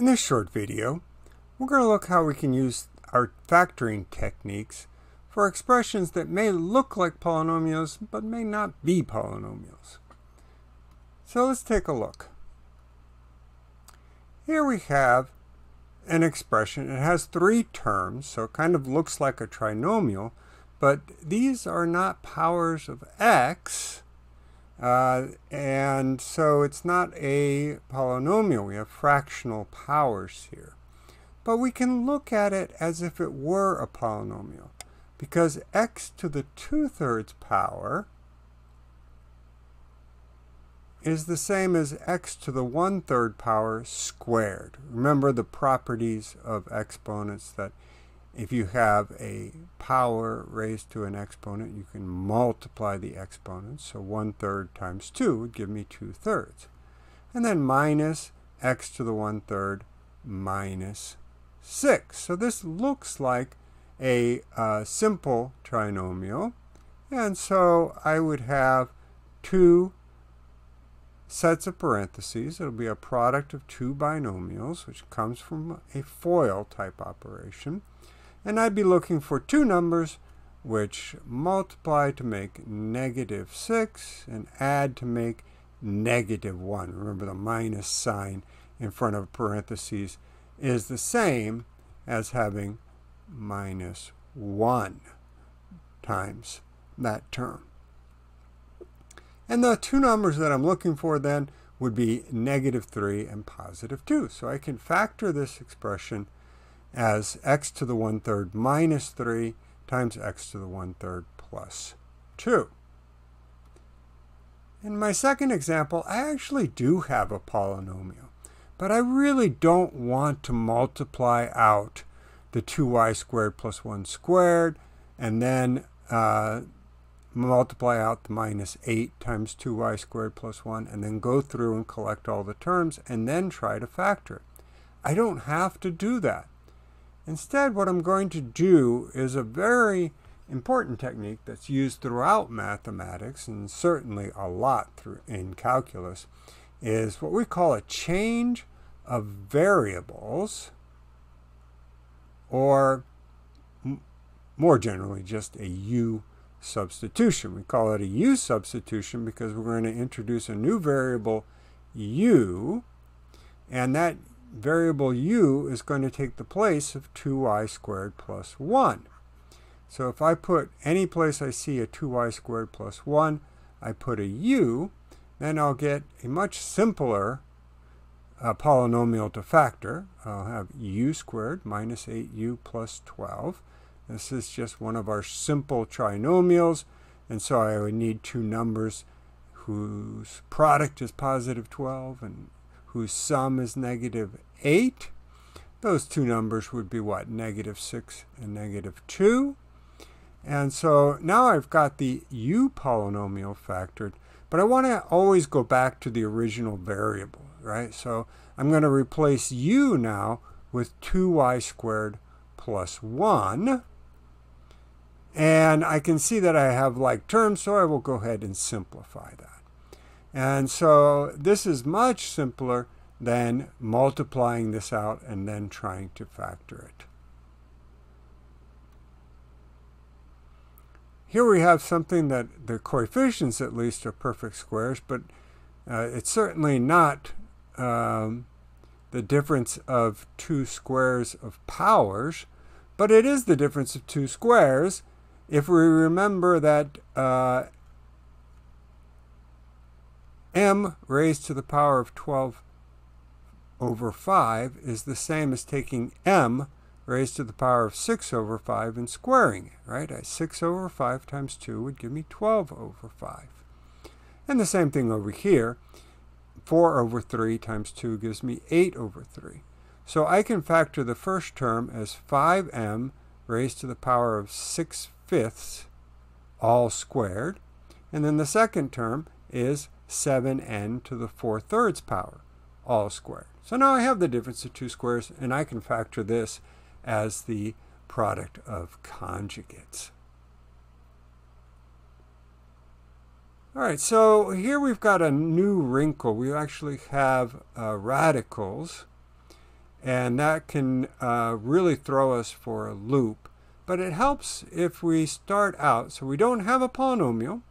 In this short video, we're going to look how we can use our factoring techniques for expressions that may look like polynomials but may not be polynomials. So let's take a look. Here we have an expression. It has three terms, so it kind of looks like a trinomial, but these are not powers of x, uh, and so it's not a polynomial. We have fractional powers here. But we can look at it as if it were a polynomial, because x to the 2 thirds power is the same as x to the 1 third power squared. Remember the properties of exponents that if you have a power raised to an exponent, you can multiply the exponents. So 1 third times 2 would give me 2 thirds. And then minus x to the 1 third minus 6. So this looks like a uh, simple trinomial. And so I would have 2 sets of parentheses. It'll be a product of two binomials, which comes from a FOIL type operation. And I'd be looking for two numbers which multiply to make negative 6 and add to make negative 1. Remember the minus sign in front of parentheses is the same as having minus 1 times that term. And the two numbers that I'm looking for then would be negative 3 and positive 2. So I can factor this expression as x to the 1 third minus 3 times x to the 1 third plus 2. In my second example, I actually do have a polynomial, but I really don't want to multiply out the 2y squared plus 1 squared and then uh, multiply out the minus 8 times 2y squared plus 1, and then go through and collect all the terms, and then try to factor it. I don't have to do that. Instead, what I'm going to do is a very important technique that's used throughout mathematics, and certainly a lot through, in calculus, is what we call a change of variables, or more generally, just a U substitution. We call it a u substitution because we're going to introduce a new variable u, and that variable u is going to take the place of 2y squared plus 1. So if I put any place I see a 2y squared plus 1, I put a u, then I'll get a much simpler uh, polynomial to factor. I'll have u squared minus 8u plus 12. This is just one of our simple trinomials, and so I would need two numbers whose product is positive 12 and whose sum is negative 8. Those two numbers would be what? Negative 6 and negative 2. And so now I've got the u polynomial factored, but I want to always go back to the original variable, right? So I'm going to replace u now with 2y squared plus 1. And I can see that I have like terms, so I will go ahead and simplify that. And so this is much simpler than multiplying this out and then trying to factor it. Here we have something that the coefficients at least are perfect squares, but uh, it's certainly not um, the difference of two squares of powers, but it is the difference of two squares, if we remember that uh, m raised to the power of 12 over 5 is the same as taking m raised to the power of 6 over 5 and squaring it, right? 6 over 5 times 2 would give me 12 over 5. And the same thing over here. 4 over 3 times 2 gives me 8 over 3. So I can factor the first term as 5m raised to the power of 6 fifths all squared. And then the second term is 7n to the 4 thirds power all squared. So now I have the difference of two squares, and I can factor this as the product of conjugates. All right, so here we've got a new wrinkle. We actually have uh, radicals. And that can uh, really throw us for a loop. But it helps if we start out, so we don't have a polynomial,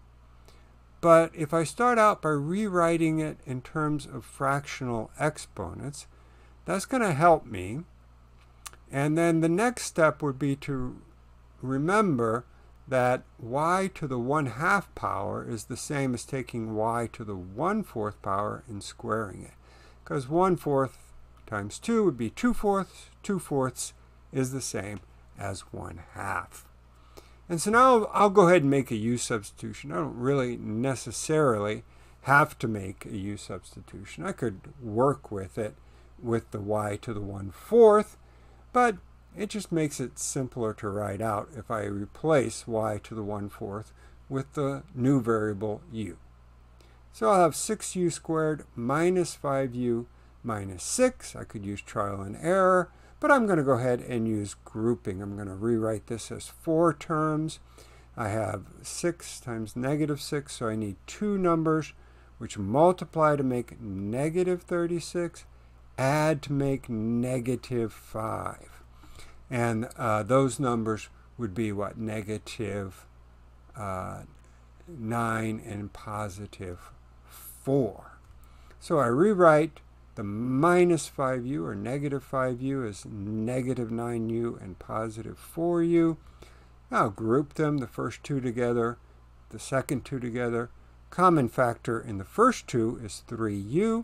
but if I start out by rewriting it in terms of fractional exponents, that's going to help me. And then the next step would be to remember that y to the 1 half power is the same as taking y to the 1 fourth power and squaring it. Because 1 fourth times 2 would be 2 fourths. 2 fourths is the same as 1 half. And so now I'll go ahead and make a u substitution. I don't really necessarily have to make a u substitution. I could work with it with the y to the 1 fourth, but it just makes it simpler to write out if I replace y to the 1 fourth with the new variable u. So I'll have 6u squared minus 5u minus 6. I could use trial and error, but I'm going to go ahead and use grouping. I'm going to rewrite this as four terms. I have 6 times negative 6, so I need two numbers which multiply to make negative 36, add to make negative 5. And uh, those numbers would be what? Negative, uh, 9 and positive 4. So I rewrite the minus 5u or negative 5u is negative 9u and positive 4u. I'll group them, the first two together, the second two together. Common factor in the first two is 3u.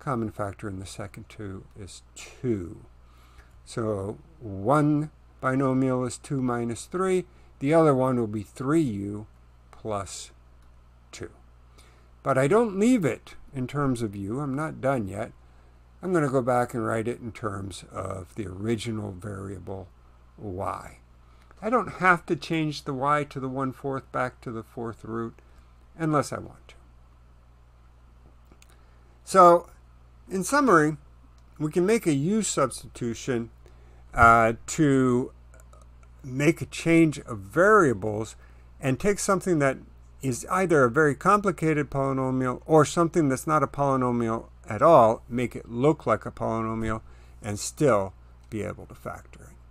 Common factor in the second two is 2. So one binomial is 2 minus 3. The other one will be 3u plus 2. But I don't leave it in terms of u. I'm not done yet. I'm going to go back and write it in terms of the original variable y. I don't have to change the y to the 1 fourth back to the fourth root unless I want to. So, in summary, we can make a u substitution uh, to make a change of variables and take something that is either a very complicated polynomial or something that's not a polynomial at all, make it look like a polynomial, and still be able to factor it.